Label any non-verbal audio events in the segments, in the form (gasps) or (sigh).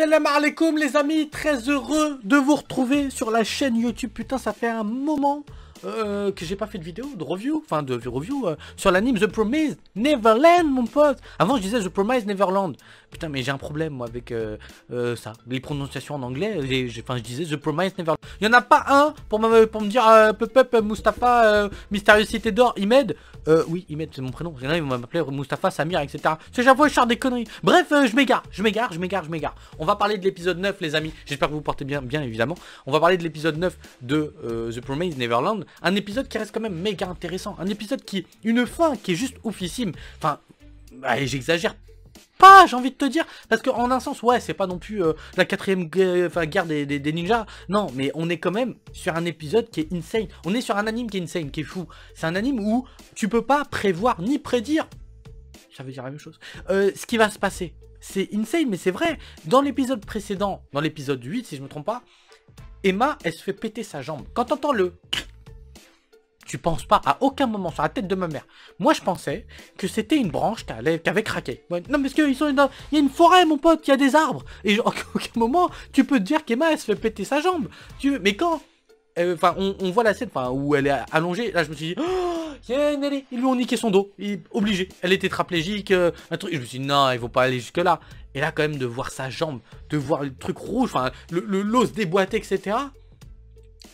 Salam alaikum les amis, très heureux de vous retrouver sur la chaîne YouTube. Putain, ça fait un moment euh, que j'ai pas fait de vidéo, de review, enfin de review euh, sur l'anime The Promise Neverland, mon pote. Avant, je disais The Promise Neverland. Putain, mais j'ai un problème moi avec euh, ça, les prononciations en anglais. Enfin, je disais The Promise Neverland. Il y en a pas un pour me pour me dire Pup Pup Mustapha Mystérieuse Cité d'Or, Imed? oui, Imed, c'est mon prénom. Il y en m'appeler Mustapha, Samir, etc. C'est fois je des conneries. Bref, je m'égare, je m'égare, je m'égare, je m'égare. On va parler de l'épisode 9, les amis. J'espère que vous portez bien, bien évidemment. On va parler de l'épisode 9 de The Promise Neverland. Un épisode qui reste quand même méga intéressant. Un épisode qui... Une fin qui est juste oufissime. Enfin, bah, j'exagère pas, j'ai envie de te dire. Parce qu'en un sens, ouais, c'est pas non plus euh, la quatrième guerre des, des, ninjas. Non, mais on est quand même sur un épisode qui est insane. On est sur un anime qui est insane, qui est fou. C'est un anime où tu peux pas prévoir ni prédire. Ça veut dire la même chose. Euh, ce qui va se passer. C'est insane, mais c'est vrai. Dans l'épisode précédent, dans l'épisode 8, si je me trompe pas, Emma, elle se fait péter sa jambe. Quand t'entends le tu penses pas à aucun moment sur la tête de ma mère. Moi, je pensais que c'était une branche qui avait craqué. Non, parce qu'ils sont. Il y a une forêt, mon pote, il y a des arbres. Et (laughs) à aucun moment, tu peux te dire qu'Emma, elle se fait péter sa jambe. Tu... Mais quand euh, Enfin, on, voit la scène où elle est allongée. Là, je me suis dit, (gasps) oh, ils lui ont niqué son dos. Il, obligé. Elle était tétraplégique. Euh, un truc. je me suis dit, non, ils vont pas aller jusque-là. Et là, quand même, de voir sa jambe, de voir le truc rouge, enfin, le l'os déboîté, etc.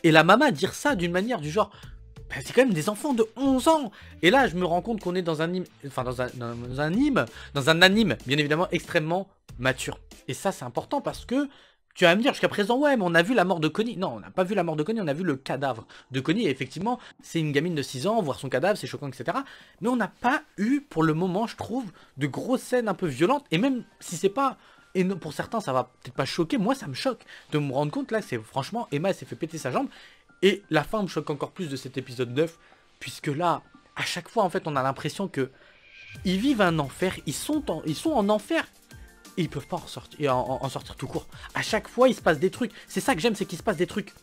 Et la maman dire ça d'une manière du genre, bah, c'est quand même des enfants de 11 ans. Et là, je me rends compte qu'on est dans un anime, dans un anime, bien évidemment, extrêmement mature. Et ça, c'est important parce que tu vas me dire jusqu'à présent, ouais, mais on a vu la mort de Connie. Non, on n'a pas vu la mort de Connie, on a vu le cadavre de Connie. Et effectivement, c'est une gamine de 6 ans, voir son cadavre, c'est choquant, etc. Mais on n'a pas eu, pour le moment, je trouve, de grosses scènes un peu violentes. Et même si c'est pas et pour certains, ça va peut-être pas choquer. Moi, ça me choque de me rendre compte là. C'est franchement, Emma s'est fait péter sa jambe. Et la fin me choque encore plus de cet épisode 9, puisque là, à chaque fois, en fait, on a l'impression que ils vivent un enfer, ils sont en, enfer. Et ils peuvent pas en sortir, en, sortir tout court. À chaque fois, il se passe des trucs. C'est ça que j'aime, c'est qu'il se passe des trucs.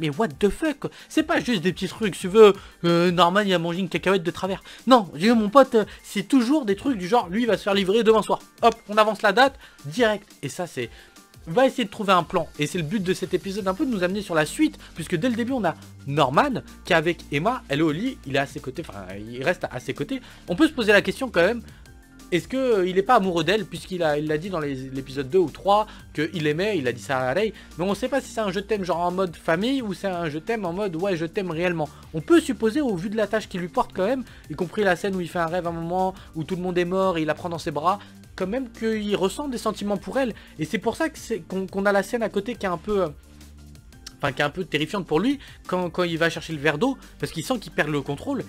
Mais what the fuck? C'est pas juste des petits trucs, tu veux, euh, Norman il a mangé une cacahuète de travers. Non, j'ai mon pote, euh, c'est toujours des trucs du genre, lui il va se faire livrer demain soir. Hop, on avance la date, direct. Et ça c'est va essayer de trouver un plan. Et c'est le but de cet épisode un peu de nous amener sur la suite, puisque dès le début on a Norman qui avec Emma, elle est au lit, il est à ses côtés, enfin il reste à ses côtés. On peut se poser la question quand même, est-ce qu'il euh, n'est pas amoureux d'elle, puisqu'il a, l'a dit dans l'épisode 2 ou 3, qu'il aimait, il a dit ça à Ray, mais on sait pas si c'est un je t'aime genre en mode famille, ou c'est un je t'aime en mode ouais je t'aime réellement. On peut supposer au vu de la tâche qu'il lui porte quand même, y compris la scène où il fait un rêve à un moment, où tout le monde est mort et il la prend dans ses bras, quand même qu'il ressent des sentiments pour elle. Et c'est pour ça qu'on a la scène à côté qui est un peu... Euh, enfin, qui est un peu terrifiante pour lui, quand, quand il va chercher le verre d'eau, parce qu'il sent qu'il perd le contrôle.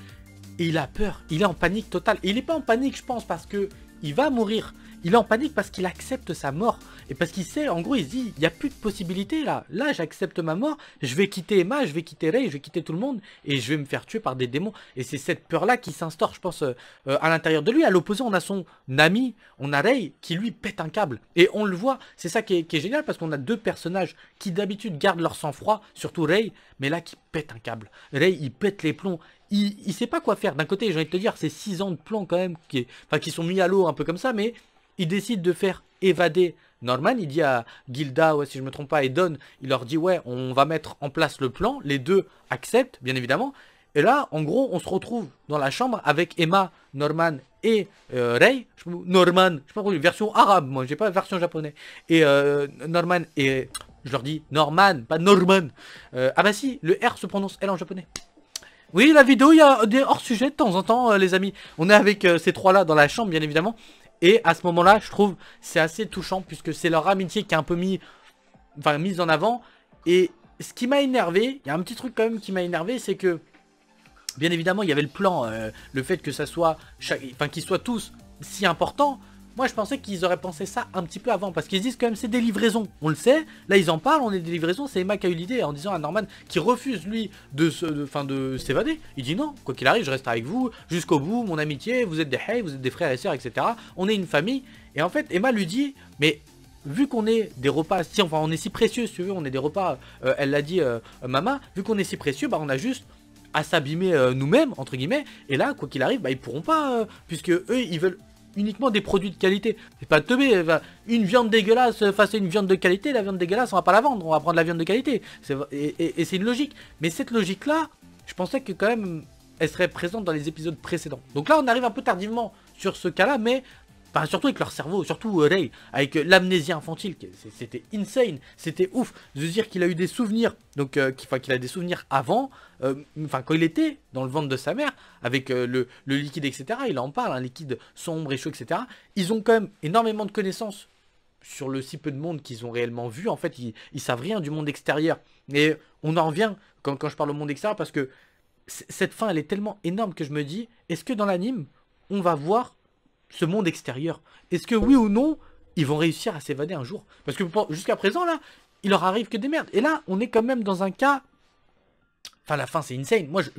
Et il a peur, il est en panique totale. Et il n'est pas en panique, je pense, parce que il va mourir. Il est en panique parce qu'il accepte sa mort. Et parce qu'il sait, en gros, il se dit, il n'y a plus de possibilité là. Là, j'accepte ma mort, je vais quitter Emma, je vais quitter Ray, je vais quitter tout le monde, et je vais me faire tuer par des démons. Et c'est cette peur-là qui s'instaure, je pense, euh, euh, à l'intérieur de lui. À l'opposé, on a son ami, on a Ray, qui lui pète un câble. Et on le voit, c'est ça qui est, génial, parce qu'on a deux personnages qui d'habitude gardent leur sang-froid, surtout Ray, mais là qui pète un câble. Ray, il pète les plombs. Il, il sait pas quoi faire. D'un côté, j'ai envie de te dire, c'est 6 ans de plomb quand même, qui, sont mis à l'eau un peu comme ça, mais il décide de faire évader Norman. Il dit à Gilda, ouais, si je me trompe pas, et Don, il leur dit, ouais, on va mettre en place le plan. Les deux acceptent, bien évidemment. Et là, en gros, on se retrouve dans la chambre avec Emma, Norman et euh, Ray. Norman, je sais pas version arabe, moi, j'ai pas version japonaise. Et euh, Norman et... Je leur dis Norman, pas Norman. Euh, ah bah si, le R se prononce L en japonais. Oui, la vidéo, il y a des hors-sujets de temps en temps, les amis. On est avec ces trois-là dans la chambre, bien évidemment. Et à ce moment-là, je trouve c'est assez touchant puisque c'est leur amitié qui est un peu mise en avant. Et ce qui m'a énervé, il y a un petit truc quand même qui m'a énervé, c'est que bien évidemment il y avait le plan, euh, le fait que ça soit, enfin qu'ils soient tous si importants. Moi, je pensais qu'ils auraient pensé ça un petit peu avant, parce qu'ils disent quand même c'est des livraisons. On le sait, là ils en parlent, on est des livraisons, c'est Emma qui a eu l'idée en disant à Norman qui refuse lui de de, de s'évader. Il dit non, quoi qu'il arrive, je reste avec vous jusqu'au bout, mon amitié, vous êtes des hey, vous êtes des frères et sœurs, etc. On est une famille. Et en fait, Emma lui dit, mais vu qu'on est des repas, si enfin on est si précieux, si tu veux, on est des repas, euh, elle l'a dit euh, Mama, vu qu'on est si précieux, bah on a juste à s'abîmer euh, nous-mêmes, entre guillemets, et là, quoi qu'il arrive, bah ils pourront pas, puisque eux, ils veulent uniquement des produits de qualité. C'est pas teubé, une viande dégueulasse face à une viande de qualité, la viande dégueulasse, on va pas la vendre, on va prendre la viande de qualité. Et, c'est une logique. Mais cette logique-là, je pensais que quand même, elle serait présente dans les épisodes précédents. Donc là, on arrive un peu tardivement sur ce cas-là, mais Enfin, surtout avec leur cerveau, surtout euh, Ray, avec euh, l'amnésie infantile, c'était insane, c'était ouf de se dire qu'il a eu des souvenirs, donc euh, qu'il a des souvenirs avant, enfin quand il était dans le ventre de sa mère, avec le, liquide, etc. Il en parle, un liquide sombre et chaud, etc. Ils ont quand même énormément de connaissances sur le si peu de monde qu'ils ont réellement vu. En fait, ils, ils savent rien du monde extérieur. Et on en revient quand je parle au monde extérieur parce que cette fin, elle est tellement énorme que je me dis, est-ce que dans l'anime, on va voir ce monde extérieur Est-ce que oui ou non, ils vont réussir à s'évader un jour? Parce que jusqu'à présent, là, il leur arrive que des merdes. Et là, on est quand même dans un cas... Enfin, la fin, c'est insane. Moi, je,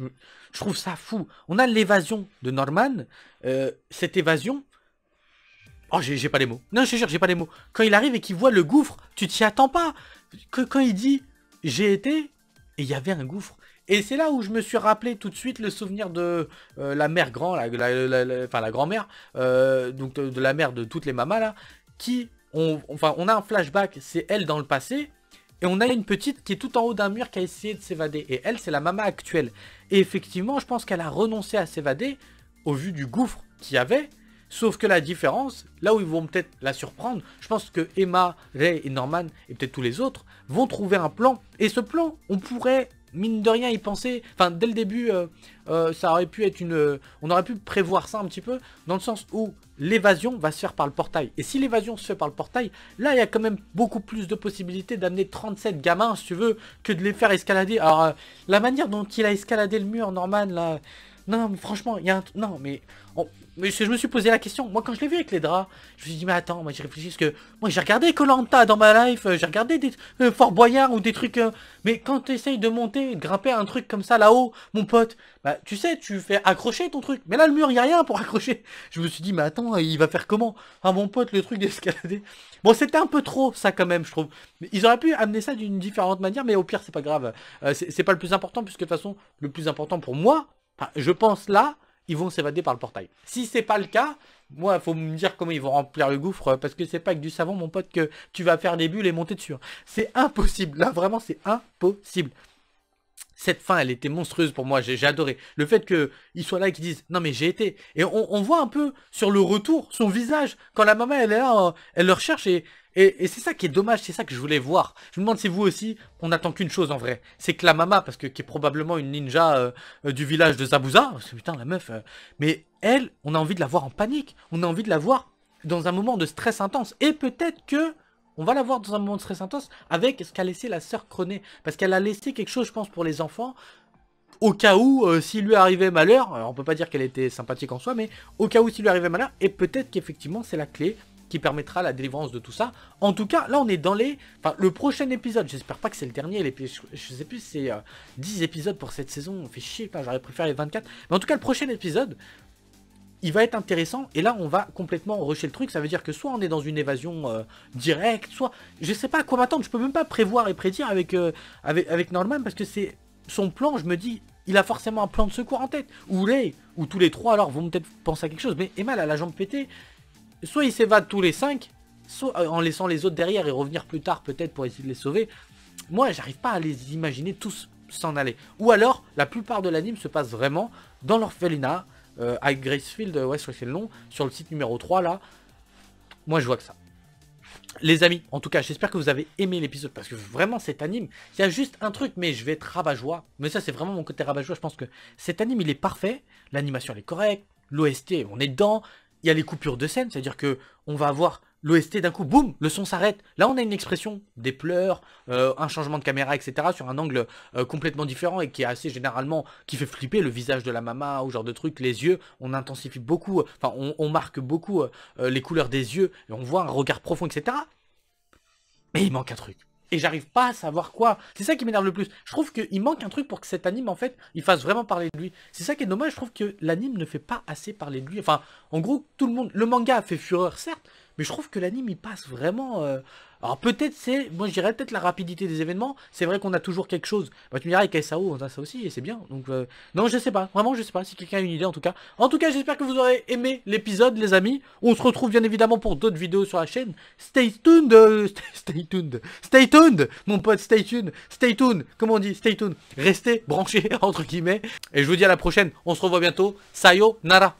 trouve ça fou. On a l'évasion de Norman. Euh, cette évasion... Oh, j'ai pas les mots. Non, je te jure, j'ai pas les mots. Quand il arrive et qu'il voit le gouffre, tu t'y attends pas. quand il dit « j'ai été » et il y avait un gouffre. Et c'est là où je me suis rappelé tout de suite le souvenir de euh, la mère grand, la, enfin la grand-mère, euh, donc de, la mère de toutes les mamas là, qui, enfin on a un flashback, c'est elle dans le passé, et on a une petite qui est tout en haut d'un mur qui a essayé de s'évader. Et elle, c'est la maman actuelle. Et effectivement, je pense qu'elle a renoncé à s'évader au vu du gouffre qu'il y avait. Sauf que la différence, là où ils vont peut-être la surprendre, je pense que Emma, Ray et Norman, et peut-être tous les autres, vont trouver un plan. Et ce plan, on pourrait mine de rien, y penser, enfin, dès le début, euh, euh, ça aurait pu être une... On aurait pu prévoir ça un petit peu, dans le sens où l'évasion va se faire par le portail. Et si l'évasion se fait par le portail, là, il y a quand même beaucoup plus de possibilités d'amener 37 gamins, si tu veux, que de les faire escalader. Alors, euh, la manière dont il a escaladé le mur, Norman, là... Non, mais franchement, il y a un... Non, mais mais je me suis posé la question. Moi, quand je l'ai vu avec les draps, je me suis dit, mais attends, moi j'ai réfléchi parce que moi j'ai regardé Colanta dans ma life, euh, j'ai regardé des euh, Fort Boyard ou des trucs. Euh, mais quand tu essayes de monter, de grimper un truc comme ça là-haut, mon pote, bah tu sais, tu fais accrocher ton truc. Mais là, le mur, il a rien pour (laughs) accrocher. Je me suis dit, mais attends, il va faire comment? Ah, mon pote, le truc (laughs) d'escalader. Bon, c'était un peu trop ça quand même, je trouve. Ils auraient pu amener ça d'une différente manière, mais au pire, c'est pas grave. c'est pas le plus important, puisque de toute façon, le plus important pour moi, je pense là, ils vont s'évader par le portail. Si c'est pas le cas, moi, il faut me dire comment ils vont remplir le gouffre, parce que c'est pas avec du savon, mon pote, que tu vas faire des bulles et monter dessus. Hein. C'est impossible. Là, vraiment, c'est impossible. Cette fin, elle était monstrueuse pour moi, j'ai adoré. Le fait qu'ils soient là et qu'ils disent « Non mais j'ai été ». Et on, voit un peu sur le retour, son visage, quand la maman elle est là, euh, elle le recherche et et, c'est ça qui est dommage, c'est ça que je voulais voir. Je me demande si vous aussi, on attend qu'une chose en vrai. C'est que la mama, parce que qui est probablement une ninja euh, euh, du village de Zabuza, putain la meuf, mais elle, on a envie de la voir en panique. On a envie de la voir dans un moment de stress intense. Et peut-être que on va la voir dans un moment de stress intense avec ce qu'a laissé la sœur Chroné. Parce qu'elle a laissé quelque chose, je pense, pour les enfants. Au cas où, s'il lui arrivait malheur, alors on peut pas dire qu'elle était sympathique en soi, mais au cas où s'il lui arrivait malheur, et peut-être qu'effectivement c'est la clé qui permettra la délivrance de tout ça. En tout cas, là on est dans les... Enfin, le prochain épisode, j'espère pas que c'est le dernier, je sais plus, c'est 10 euh, épisodes pour cette saison, on fait chier, j'aurais préféré les 24. Mais en tout cas, le prochain épisode, il va être intéressant, et là on va complètement rusher le truc, ça veut dire que soit on est dans une évasion euh, directe, soit... Je sais pas à quoi m'attendre, je peux même pas prévoir et prédire avec, euh, avec, avec Norman, parce que c'est... Son plan, je me dis, il a forcément un plan de secours en tête. Ou les, ou tous les trois alors vont peut-être penser à quelque chose. Mais Emma, elle a la jambe pétée soit ils s'évadent tous les 5, soit euh, en laissant les autres derrière et revenir plus tard peut-être pour essayer de les sauver. Moi, j'arrive pas à les imaginer tous s'en aller. Ou alors, la plupart de l'anime se passe vraiment dans l'orphelinat, euh, à Gracefield, ouais, c'est le nom, sur le site numéro 3, là. Moi, je vois que ça. Les amis, en tout cas, j'espère que vous avez aimé l'épisode, parce que vraiment, cet anime, il y a juste un truc, mais je vais être rabat-joie. Mais ça, c'est vraiment mon côté rabat-joie, je pense que cet anime, il est parfait, l'animation, elle est correcte, l'OST, on est dedans, il y a les coupures de scène, c'est-à-dire que on va avoir l'OST d'un coup, boum, le son s'arrête. Là, on a une expression, des pleurs, euh, un changement de caméra, etc. sur un angle euh, complètement différent et qui est assez généralement, qui fait flipper le visage de la maman ou genre de truc, les yeux. On intensifie beaucoup, enfin, on, marque beaucoup euh, les couleurs des yeux on voit un regard profond, etc. Mais il manque un truc et j'arrive pas à savoir quoi. C'est ça qui m'énerve le plus. Je trouve qu'il manque un truc pour que cet anime, en fait, il fasse vraiment parler de lui. C'est ça qui est dommage, je trouve que l'anime ne fait pas assez parler de lui. Enfin, en gros, tout le monde... Le manga a fait fureur, certes, mais je trouve que l'anime, il passe vraiment... Euh, Alors peut-être c'est, moi je dirais peut-être la rapidité des événements. C'est vrai qu'on a toujours quelque chose. Bah, tu me diras avec SAO, on a ça aussi et c'est bien. Donc euh, non, je sais pas. Vraiment, je sais pas si quelqu'un a une idée en tout cas. En tout cas, j'espère que vous aurez aimé l'épisode, les amis. On se retrouve bien évidemment pour d'autres vidéos sur la chaîne. Stay tuned, euh, (laughs) stay tuned, stay tuned, mon pote, stay tuned, stay tuned. Comment on dit, stay tuned. Restez branchés (laughs) entre guillemets. Et je vous dis à la prochaine. On se revoit bientôt. Sayo nara.